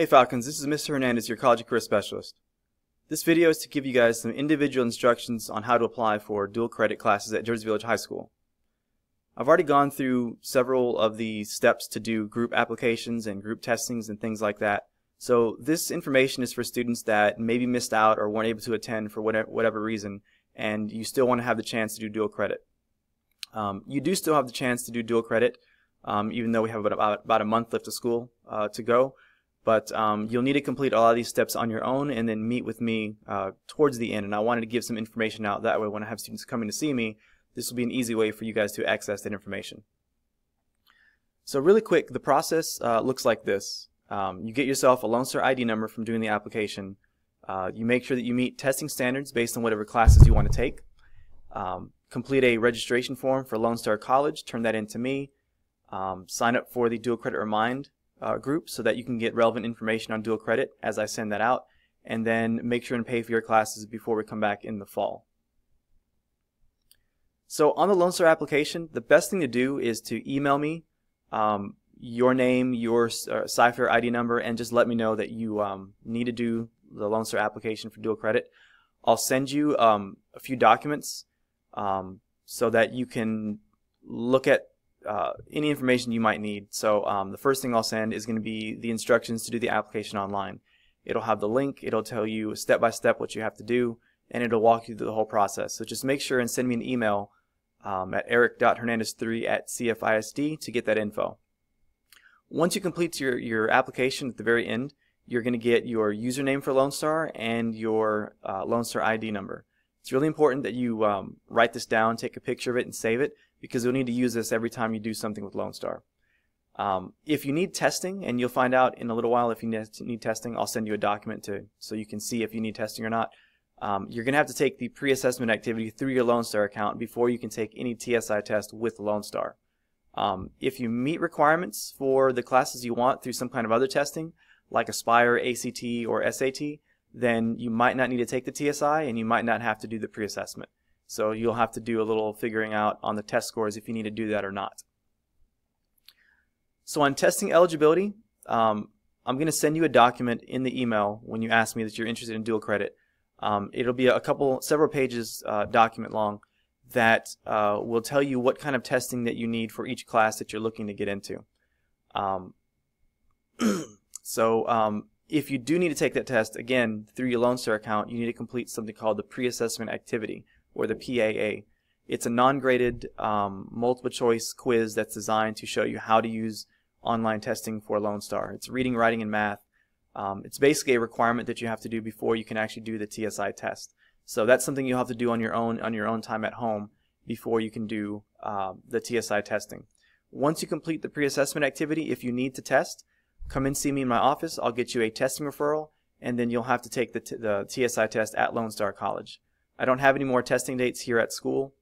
Hey Falcons, this is Mr. Hernandez, your college career specialist. This video is to give you guys some individual instructions on how to apply for dual credit classes at Jersey Village High School. I've already gone through several of the steps to do group applications and group testings and things like that. So this information is for students that maybe missed out or weren't able to attend for whatever, reason and you still want to have the chance to do dual credit. Um, you do still have the chance to do dual credit um, even though we have about, about a month left of school uh, to go. But um, you'll need to complete a lot of these steps on your own and then meet with me uh, towards the end. And I wanted to give some information out that way when I have students coming to see me, this will be an easy way for you guys to access that information. So really quick, the process uh, looks like this. Um, you get yourself a Lone Star ID number from doing the application. Uh, you make sure that you meet testing standards based on whatever classes you want to take. Um, complete a registration form for Lone Star College, turn that in to me. Um, sign up for the Dual Credit Remind uh, group so that you can get relevant information on dual credit as I send that out and then make sure and pay for your classes before we come back in the fall. So on the Lone Star application, the best thing to do is to email me um, your name, your uh, CyFair ID number, and just let me know that you um, need to do the Lone Star application for dual credit. I'll send you um, a few documents um, so that you can look at uh, any information you might need. So um, the first thing I'll send is going to be the instructions to do the application online. It'll have the link, it'll tell you step by step what you have to do, and it'll walk you through the whole process. So just make sure and send me an email um, at eric.hernandez3 at cfisd to get that info. Once you complete your, your application at the very end, you're going to get your username for Lone Star and your uh, Lone Star ID number. It's really important that you um, write this down, take a picture of it, and save it because you'll need to use this every time you do something with Lone Star. Um, if you need testing, and you'll find out in a little while if you need testing, I'll send you a document to so you can see if you need testing or not. Um, you're going to have to take the pre-assessment activity through your Lone Star account before you can take any TSI test with Lone Star. Um, if you meet requirements for the classes you want through some kind of other testing, like Aspire, ACT, or SAT, then you might not need to take the TSI and you might not have to do the pre-assessment. So you'll have to do a little figuring out on the test scores if you need to do that or not. So on testing eligibility, um, I'm going to send you a document in the email when you ask me that you're interested in dual credit. Um, it'll be a couple, several pages uh, document long that uh, will tell you what kind of testing that you need for each class that you're looking to get into. Um, so um, if you do need to take that test, again, through your Lone Star account, you need to complete something called the pre-assessment activity or the PAA. It's a non-graded um, multiple choice quiz that's designed to show you how to use online testing for Lone Star. It's reading, writing, and math. Um, it's basically a requirement that you have to do before you can actually do the TSI test. So that's something you'll have to do on your own on your own time at home before you can do uh, the TSI testing. Once you complete the pre-assessment activity, if you need to test, come and see me in my office. I'll get you a testing referral, and then you'll have to take the, the TSI test at Lone Star College. I don't have any more testing dates here at school.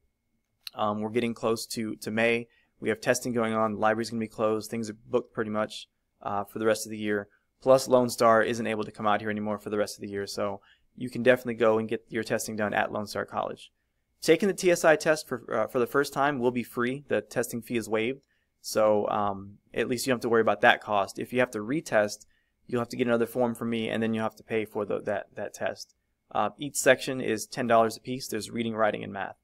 Um, we're getting close to, to May. We have testing going on. The library's going to be closed. Things are booked pretty much uh, for the rest of the year. Plus, Lone Star isn't able to come out here anymore for the rest of the year. So you can definitely go and get your testing done at Lone Star College. Taking the TSI test for, uh, for the first time will be free. The testing fee is waived. So um, at least you don't have to worry about that cost. If you have to retest, you'll have to get another form from me, and then you'll have to pay for the, that, that test. Uh, each section is $10 a piece. There's reading, writing, and math.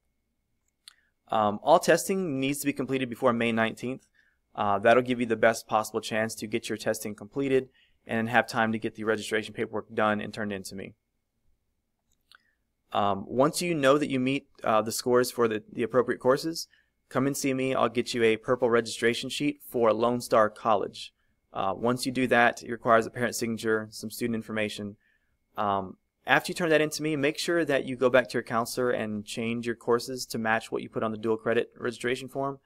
Um, all testing needs to be completed before May 19th. Uh, that'll give you the best possible chance to get your testing completed and have time to get the registration paperwork done and turned in to me. Um, once you know that you meet uh, the scores for the, the appropriate courses, come and see me. I'll get you a purple registration sheet for Lone Star College. Uh, once you do that, it requires a parent signature, some student information. Um, after you turn that in to me, make sure that you go back to your counselor and change your courses to match what you put on the dual credit registration form.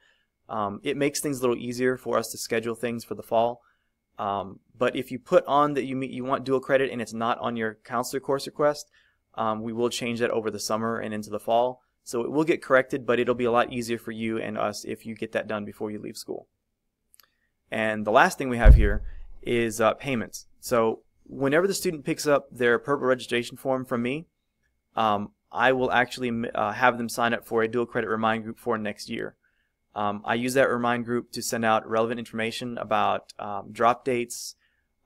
Um, it makes things a little easier for us to schedule things for the fall. Um, but if you put on that you you want dual credit and it's not on your counselor course request, um, we will change that over the summer and into the fall. So it will get corrected, but it'll be a lot easier for you and us if you get that done before you leave school. And the last thing we have here is uh, payments. So whenever the student picks up their purple registration form from me, um, I will actually uh, have them sign up for a dual credit remind group for next year. Um, I use that remind group to send out relevant information about um, drop dates,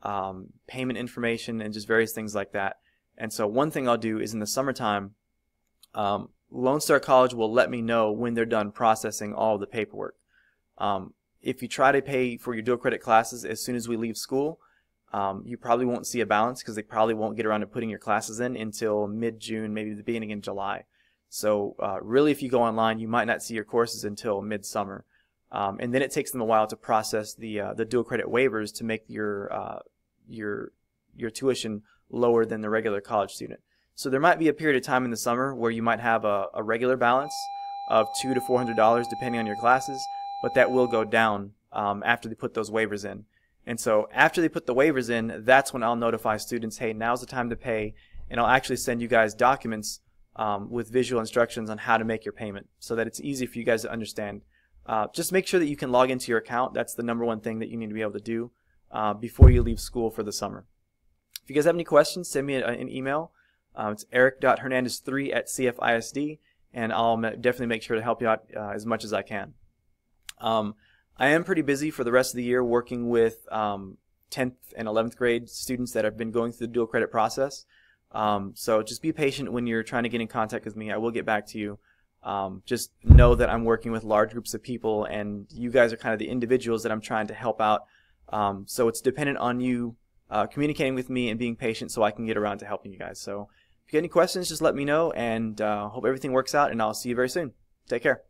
um, payment information, and just various things like that. And so one thing I'll do is in the summertime, um, Lone Star College will let me know when they're done processing all the paperwork. Um, if you try to pay for your dual credit classes as soon as we leave school, um, you probably won't see a balance because they probably won't get around to putting your classes in until mid-June, maybe the beginning of July. So uh, really, if you go online, you might not see your courses until midsummer. Um, and then it takes them a while to process the uh, the dual credit waivers to make your uh, your your tuition lower than the regular college student. So there might be a period of time in the summer where you might have a, a regular balance of two to four hundred dollars depending on your classes, but that will go down um, after they put those waivers in. And so after they put the waivers in, that's when I'll notify students, hey, now's the time to pay, and I'll actually send you guys documents um, with visual instructions on how to make your payment so that it's easy for you guys to understand. Uh, just make sure that you can log into your account. That's the number one thing that you need to be able to do uh, before you leave school for the summer. If you guys have any questions, send me an email. Uh, it's eric.hernandez3 at CFISD, and I'll definitely make sure to help you out uh, as much as I can. Um, I am pretty busy for the rest of the year working with um, 10th and 11th grade students that have been going through the dual credit process. Um, so just be patient when you're trying to get in contact with me. I will get back to you. Um, just know that I'm working with large groups of people, and you guys are kind of the individuals that I'm trying to help out. Um, so it's dependent on you uh, communicating with me and being patient so I can get around to helping you guys. So if you get any questions, just let me know, and uh, hope everything works out, and I'll see you very soon. Take care.